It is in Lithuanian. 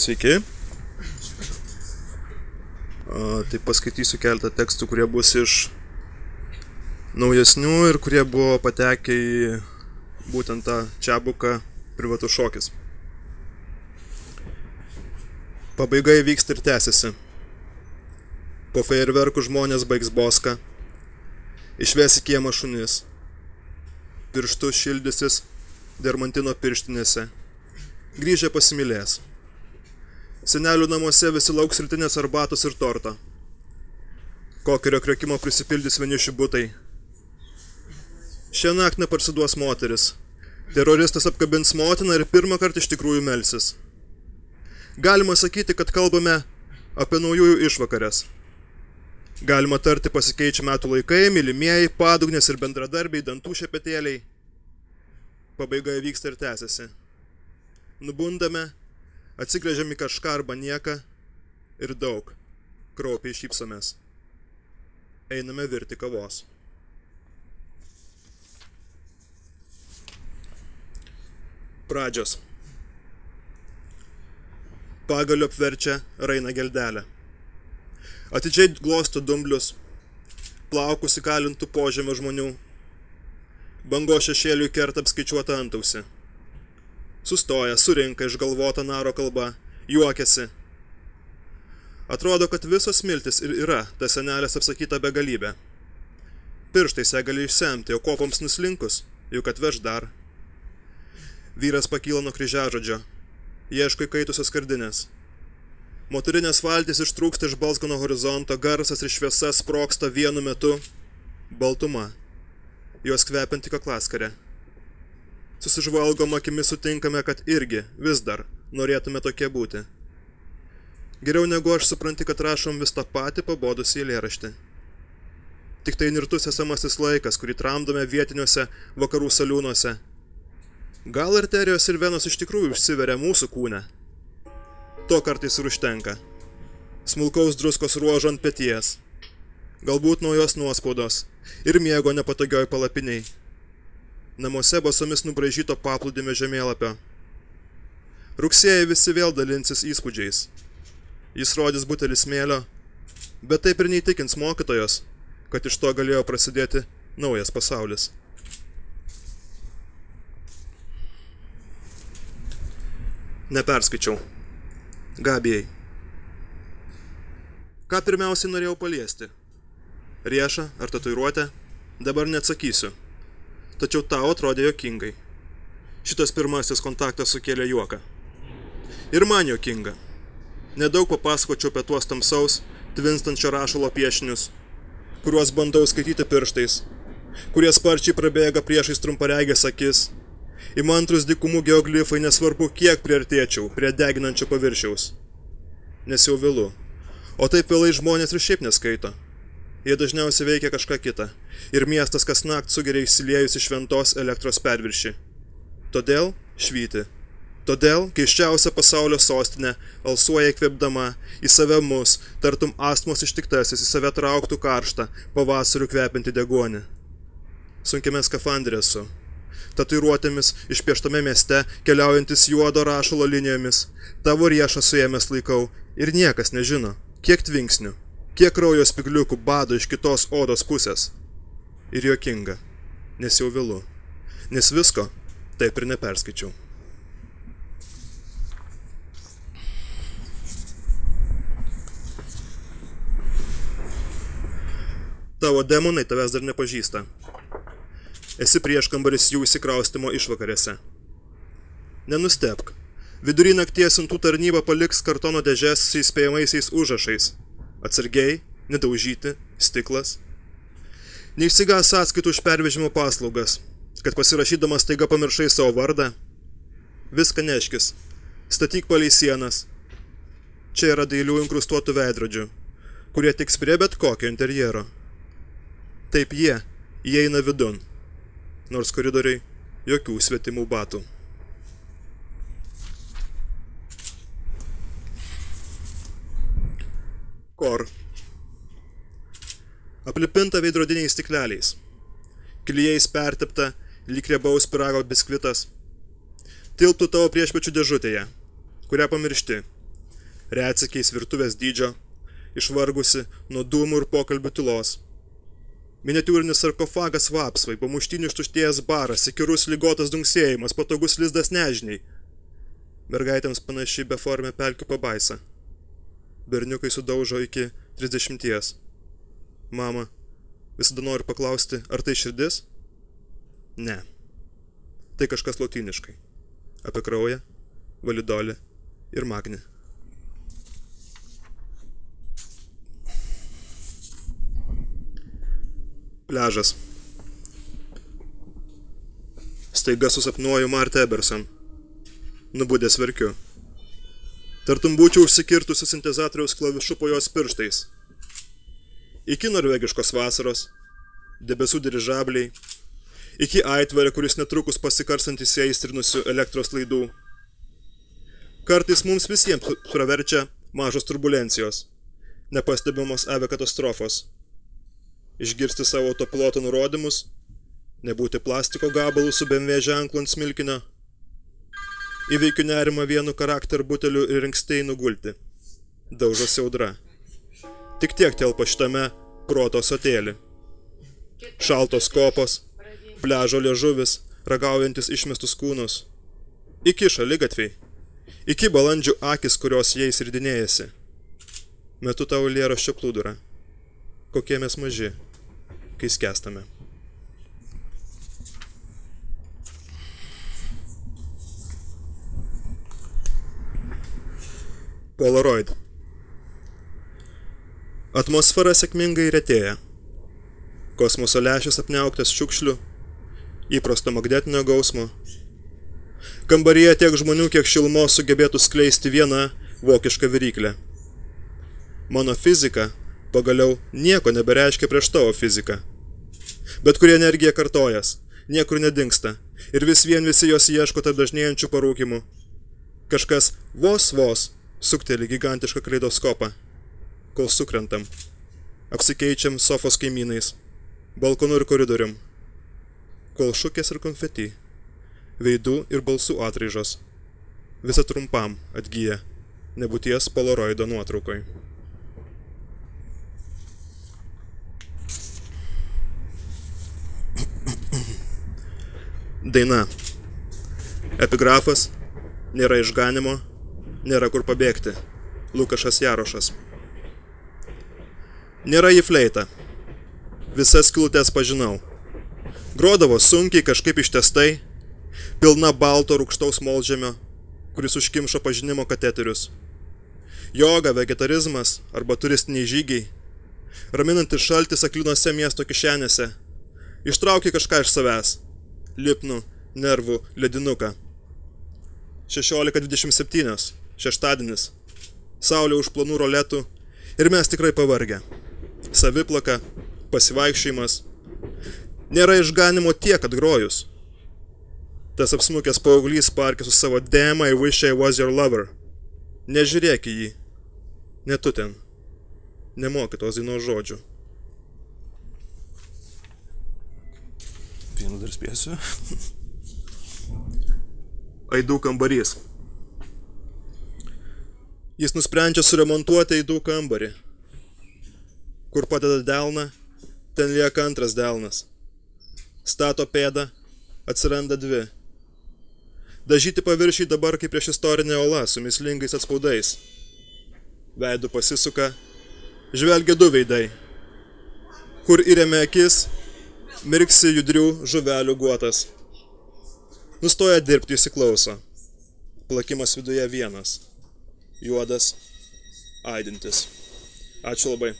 Sveiki. A, tai paskaitysiu keletą tekstų, kurie bus iš naujesnių ir kurie buvo patekę į būtent tą čiabuką privatus šokis. Pabaiga įvyksta ir tęsiasi. Po fejerverkų žmonės baigs boską. Išves į kiemą šunis. Pirštus šildysis dermantino pirštinėse. Grįžę pasimylės. Senelių namuose visi lauks rytinės arbatos ir torto. Kokirio kriokimo prisipildys vieniši būtai. Šią naktį neparsiduos moteris. Teroristas apkabins motiną ir pirmą kartą iš tikrųjų melsis. Galima sakyti, kad kalbame apie naujųjų išvakarės. Galima tarti pasikeičia metų laikai, mylimieji, padugnės ir bendradarbiai, dantų šepetėliai. Pabaiga vyksta ir tęsiasi. Nubundame, atsigrėžiam į kažką arba nieką ir daug. Kraupiai šypsomės. Einame virti kavos. Pradžios. Pagaliu apverčia raina geldelę. Atidžiai glosto dumblius, plaukus įkalintų požemio žmonių. Bango šešėliui kerta apskaičiuota antausi. Sustoja, surinka išgalvota naro kalba, juokiasi. Atrodo, kad visos smiltis ir yra ta senelės apsakyta begalybė. Pirštais ją gali išsemti, o kopoms nuslinkus, juk atveš dar. Vyras pakyla nuo kryžiažodžio, ieško įkaitusios skardinės. Motorinės valtis ištrūksta iš balzgano horizonto, garsas ir šviesa sproksta vienu metu. Baltuma. Jos kvepianti kaklaskarė. Susižvalgom akimis sutinkame, kad irgi, vis dar, norėtume tokie būti. Geriau negu aš supranti, kad rašom vis tą patį pabodusį eilėraštį. Tik tai nirtus esamasis laikas, kurį tramdome vietiniuose vakarų saliūnuose. Gal arterijos ir venos iš tikrųjų išsiveria mūsų kūne? To kartais ir užtenka. Smulkaus druskos ruožo ant pėties. Galbūt naujos nuospaudos. Ir miego nepatogioj palapiniai. Namuose basomis nubražyto paplūdimio žemėlapio. Rugsėjai visi vėl dalinsis įspūdžiais. Jis rodys butelį smėlio, bet taip ir neįtikins mokytojos, kad iš to galėjo prasidėti naujas pasaulis. Neperskaičiau. Gabijai. Ką pirmiausiai norėjau paliesti? Riešą ar tatuiruotę? Dabar neatsakysiu. Tačiau tau atrodė jokingai. Šitas pirmasis kontaktas sukėlė juoką. Ir man jokinga. Nedaug papasakočiau apie tuos tamsaus, tvinstančio rašalo piešinius, kuriuos bandau skaityti pirštais, kurie sparčiai prabėga priešais trumparegės akis. Įmantrus dikumų geoglifai nesvarbu, kiek priartėčiau prie deginančio paviršiaus. Nes jau vėlu. O taip vėlai žmonės ir šiaip neskaito. Jie dažniausiai veikia kažką kitą. Ir miestas kas nakt sugeria išsiliejus iš šventos elektros perviršį. Todėl švyti. Todėl keiščiausia pasaulio sostinė alsuoja įkvėpdama į save mus, tartum astmos ištiktasis į save trauktų karštą, pavasarių kvepinti degonį. Sunkiame skafandrė esu. Tatuiruotėmis išpieštame mieste, keliaujantis juodo rašalo linijomis. Tavo riešą suėmęs laikau ir niekas nežino, kiek tvinksnių, kiek kraujo spigliukų bado iš kitos odos pusės. Ir juokinga, nes jau vėlu, nes visko taip ir neperskaičiau. Tavo demonai tavęs dar nepažįsta. Esi prieškambaris jų įsikraustimo išvakarėse. Nenustepk. Vidury nakties siuntų tarnyba paliks kartono dėžės su įspėjamaisiais užrašais. Atsargiai, nedaužyti, stiklas. Neišsigas sąskaitų už pervežimo paslaugas, kad pasirašydamas taiga pamiršai savo vardą. Viską neškis. Statyk palei sienas. Čia yra dailių inkrustuotų veidrodžių, kurie tiks prie bet kokio interjero. Taip jie įeina vidun, nors koridoriai jokių svetimų batų. Kor. Aplipinta veidrodiniais stikleliais. Klyjais pertepta, lyg riebaus pirago biskvitas. Tilptų tavo priešpečių dėžutėje, kurią pamiršti, reacikiais virtuvės dydžio, išvargusi nuo dūmų ir pokalbių tylos. Miniatūrinis sarkofagas vapsvai, pamuštinių ištuštėjęs baras, įkirus lygotas dunksėjimas, patogus lizdas nežiniai. Mergaitėms panaši beformė pelkių pabaisa. Berniukai sudaužo iki 30. Mama, visada noriu paklausti, ar tai širdis? Ne. Tai kažkas lotyniškai. Apie kraują, validolį ir magnį. Pležas. Staiga susapnuoju Martą Eberson. Nubudęs verkiu. Tartum būčiau užsikirtusi sintezatoriaus klavišu po jos pirštais. Iki norvegiškos vasaros, debesų dirižabliai, iki aitverio, kuris netrukus pasikarsantis įstrinusių elektros laidų. Kartais mums visiems praverčia mažos turbulencijos, nepastebimos aviakatastrofos išgirsti savo autopiloto nurodymus, nebūti plastiko gabalų su BMW ženklu ant smilkinio. Įveikiu nerimą vienu charakter buteliu ir rinkstai nugulti. Daužosi audra. Tik tiek telpa šitame proto sotėlį. Šaltos kopos, pležo liežuvis, ragaujantis išmestus kūnus. Iki šaligatviai. Iki balandžių akis, kurios jais ridinėjasi. Metu tau lėraščio plūdurą. Kokie mes maži kai skęstame. Polaroid. Atmosfera sėkmingai retėja. Kosmoso lešis apniauktas šiukšlių, įprasto magnetinio gausmo. Kambaryje tiek žmonių, kiek šilumos sugebėtų skleisti viena vokiška viryklė. Mano fizika pagaliau nieko nebereiškia prieš tavo fiziką. Bet kuri energija kartojas, niekur nedingsta. Ir vis vien visi jos ieško tarp dažnėjančių parūkimų. Kažkas vos vos sukteli gigantišką kleidoskopą, kol sukrentam. Apsikeičiam sofos kaimynais, balkonu ir koridorium. Kol šukės ir konfeti, veidų ir balsų atraižos. Visa trumpam atgyja, nebūties polaroido nuotraukoj. Daina. Epigrafas. Nėra išganimo, nėra kur pabėgti. Lukašas Jarošas. Nėra į fleitą. Visas skilutės pažinau. Grodavo sunkiai kažkaip ištestai, pilna balto rūkštaus molžemio, kuris užkimšo pažinimo kateterius. Joga, vegetarizmas arba turistiniai žygiai. Raminantis šaltis aklinose miesto kišenėse. Ištraukė kažką iš savęs lipnų nervų ledinuką. 16.27. Šeštadienis. Saulė už planų roletų ir mes tikrai pavargę. Saviplaka, pasivaikščiojimas. Nėra išganimo tiek, kad grojus. Tas apsmukęs paauglys parkė su savo Damn I wish I was your lover. Nežiūrėk į jį. Ne tu ten. Nemoki tos dainos žodžių. Vienu dar spėsiu. Aidų kambarys. Jis nusprendžia suremontuoti aidų kambarį. Kur padeda delną, ten lieka antras delnas. Stato pėdą, atsiranda dvi. Dažyti paviršiai dabar kaip prieš istorinė ola su mislingais atspaudais. Veidų pasisuka, žvelgia du veidai. Kur įrėmė akis, mirksi judrių žuvelių guotas. Nustoja dirbti įsiklauso. Plakimas viduje vienas. Juodas, aidintis. Ačiū labai.